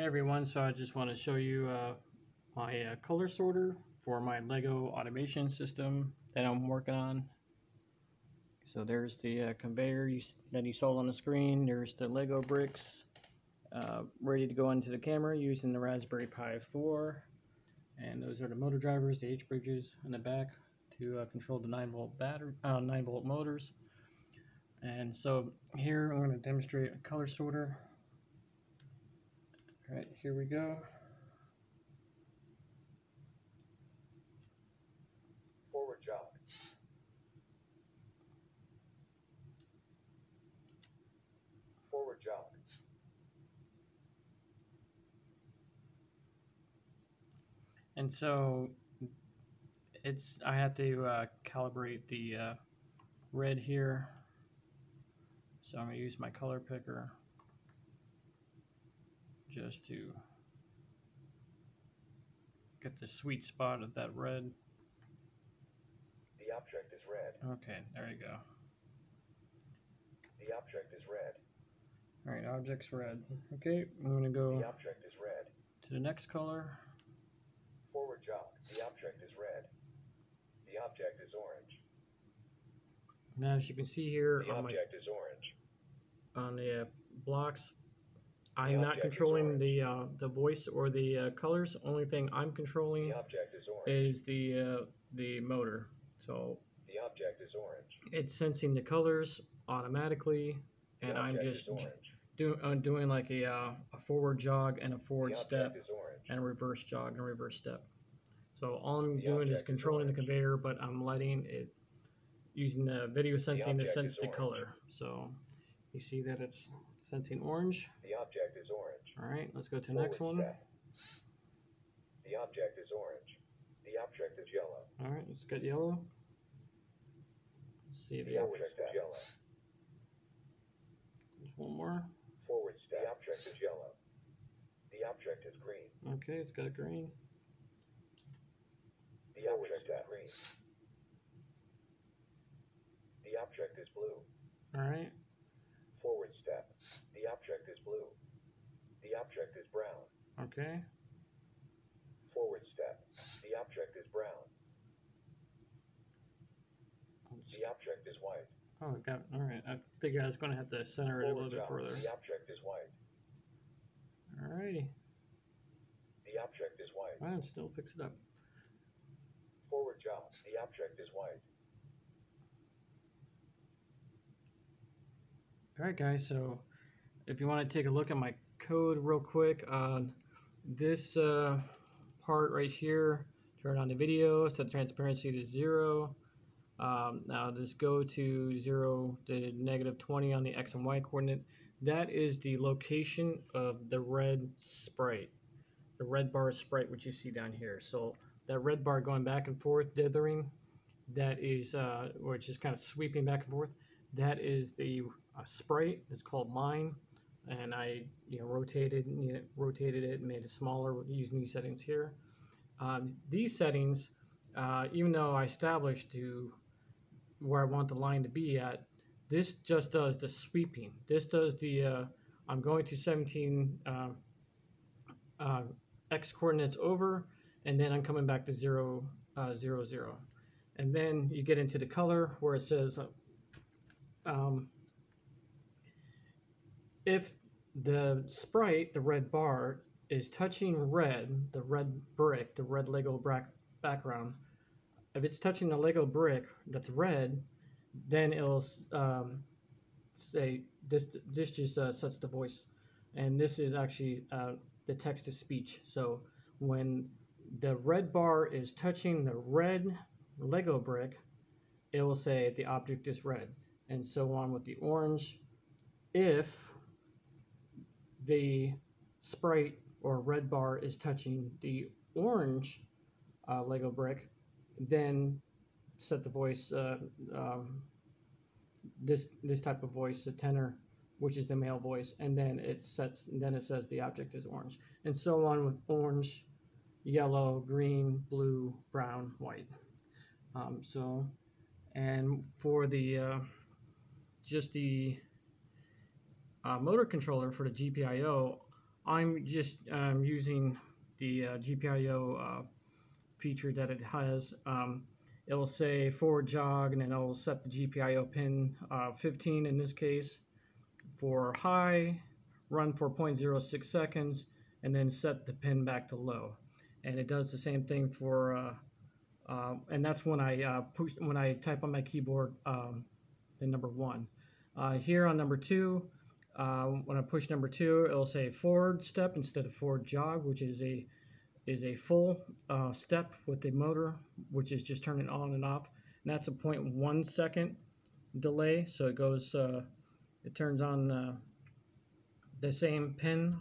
Hey everyone, so I just want to show you uh, my uh, color sorter for my Lego automation system that I'm working on. So there's the uh, conveyor you, that you saw on the screen. There's the Lego bricks uh, ready to go into the camera using the Raspberry Pi 4. And those are the motor drivers, the H bridges in the back to uh, control the 9 volt battery, uh, 9 volt motors. And so here I'm going to demonstrate a color sorter all right, here we go. Forward jog. Forward jog. And so it's I have to uh, calibrate the uh, red here. So I'm going to use my color picker just to get the sweet spot of that red. The object is red. Okay, there you go. The object is red. All right, object's red. Okay, I'm going to go The object is red. to the next color. Forward jog. The object is red. The object is orange. Now, as you can see here The on my is orange. on the uh, blocks, I'm not controlling the uh, the voice or the uh, colors. Only thing I'm controlling The object is orange. is the uh, the motor. So The object is orange. it's sensing the colors automatically, The and I'm object just is orange. doing like a uh, a forward jog and a forward step is orange. and a reverse jog and a reverse step. So all I'm The doing object is is controlling the orange. conveyor, but I'm letting it using the video sensing to object sense is the orange. color. So you see that it's sensing orange. The object orange. All right, let's go to the next one. step. The object is orange. The object is yellow. All right, let's get yellow. Let's see The the object is yellow. there's one more. Forward step. The object is yellow. The object is green. Okay, it's got a green. The object is green. The object is blue. All right, Forward step. The object is blue. The object is brown. okay. Forward step. The object is brown. The object is white. Oh, got all right. I figured I was going to have to center it a little bit further. The object is white. All righty. The object is white. It still picks it up. Forward jog. The object is white. All right, guys. So, if you want to take a look at my code real quick, on this uh, part right here, turn on the video, set transparency to zero. Um, now, just go to zero to negative 20 on the x and y coordinate. That is the location of the red sprite, the red bar sprite, which you see down here. So, that red bar going back and forth, dithering, that is, uh, it's just kind of sweeping back and forth, that is the uh, sprite. It's called line, and I you know rotated you know, rotated it, and made it smaller using these settings here. Um, these settings, uh, even though I established to where I want the line to be at, this just does the sweeping. This does the uh, I'm going to 17 uh, uh, x coordinates over, and then I'm coming back to zero, uh, zero, zero. And then you get into the color where it says um, if the sprite, the red bar, is touching red, the red brick, the red Lego bra- background, if it's touching the Lego brick that's red, then it'll um, say this. This just uh, sets the voice, and this is actually uh, the text to speech. So when the red bar is touching the red Lego brick, it will say the object is red, and so on with the orange. If the sprite or red bar is touching the orange uh, Lego brick, then set the voice uh, um, this this type of voice, the tenor, which is the male voice, and then it sets then it says the object is orange, and so on with orange, yellow, green, blue, brown, white. Um, so, and for the uh, just the uh, motor controller for the GPIO, I'm just um, using the uh, GPIO uh, feature that it has. Um, it'll say forward jog and then it'll set the GPIO pin uh, 15 in this case for high, run for 0.06 seconds, and then set the pin back to low. And it does the same thing for, uh, uh, and that's when I uh, push, when I type on my keyboard um, the number one. Uh, here on number two, uh, when I push number two, it'll say forward step instead of forward jog, which is a is a full uh, step with the motor, which is just turning on and off. And that's a 0.1 second delay, so it goes, uh, it turns on uh, the same pin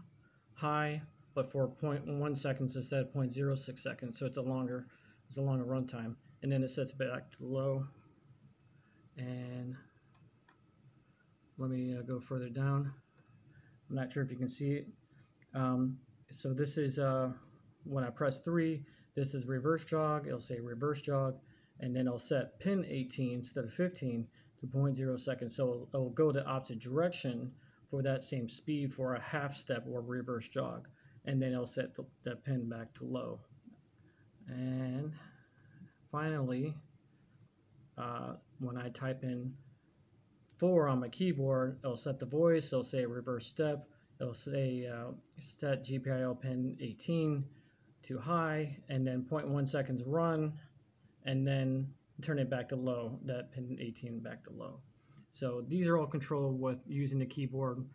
high, but for 0.1 seconds instead of 0.06 seconds, so it's a longer, it's a longer runtime. And then it sets back to low, and let me uh, go further down. I'm not sure if you can see it. Um, so this is uh, when I press 3, this is reverse jog. It'll say reverse jog, and then I'll set pin 18 instead of 15 to 0.0 seconds. So it'll, it'll go the opposite direction for that same speed for a half step or reverse jog. And then it'll set the, the pin back to low. And finally, uh, when I type in 4 on my keyboard, it'll set the voice, it'll say reverse step, it'll say uh, set GPIO pin 18 to high, and then 0.1 seconds run, and then turn it back to low, that pin 18 back to low. So these are all controlled with using the keyboard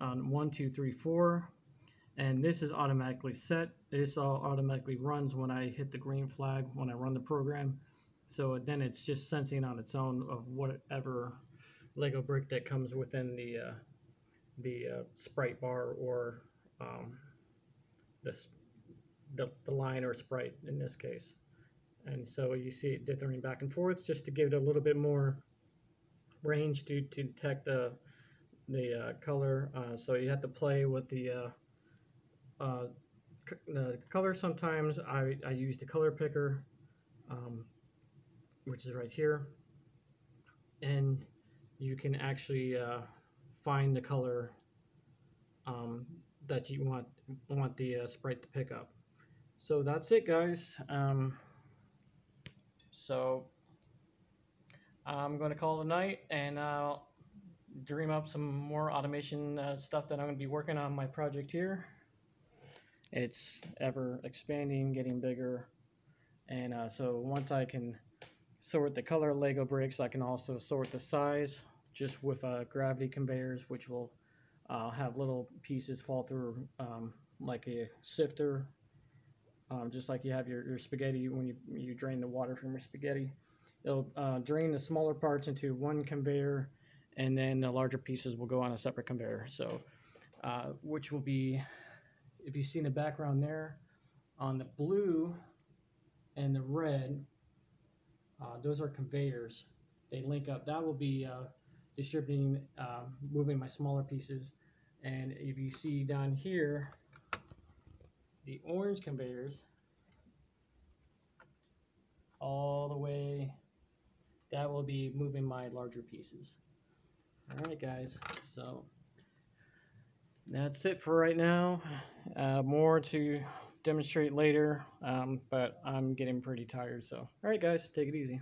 on 1, 2, 3, 4, and this is automatically set. This all automatically runs when I hit the green flag when I run the program. So then it's just sensing on its own of whatever Lego brick that comes within the uh, the uh, sprite bar or um, this the, the line or sprite in this case. And so you see it dithering back and forth just to give it a little bit more range to, to detect the, the uh, color. Uh, so you have to play with the, uh, uh the color sometimes. I, I use the color picker, um, which is right here. And you can actually uh, find the color um, that you want want the uh, sprite to pick up. So that's it, guys. Um, so I'm going to call it a night and uh, dream up some more automation uh, stuff that I'm going to be working on my project here. It's ever expanding, getting bigger. And uh, so once I can sort the color Lego bricks, I can also sort the size just with uh, gravity conveyors, which will uh, have little pieces fall through um, like a sifter um, just like you have your, your spaghetti when you, you drain the water from your spaghetti. It'll uh, drain the smaller parts into one conveyor, and then the larger pieces will go on a separate conveyor. So, uh, which will be, if you see in the background there, on the blue and the red, uh, those are conveyors. They link up. That will be uh, distributing, uh, moving my smaller pieces. And if you see down here, the orange conveyors all the way that will be moving my larger pieces. All right guys so that's it for right now. Uh, more to demonstrate later um, but I'm getting pretty tired so. All right guys take it easy